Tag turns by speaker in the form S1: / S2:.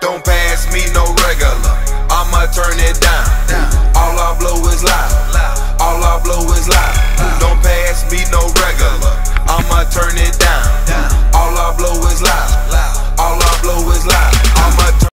S1: Don't pass me no regular. I'ma turn it down.